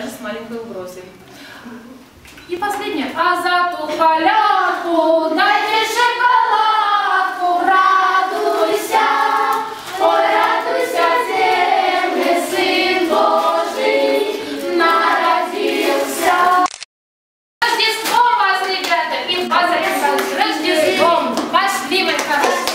даже с маленькой угрозой. И последнее. А за ту халяву дайте шоколадку, радуйся, ой, радуйся, земли, сын Божий народился. Рождество вас, ребята, и вас, Александр, с Рождеством, ваш любимый хороший.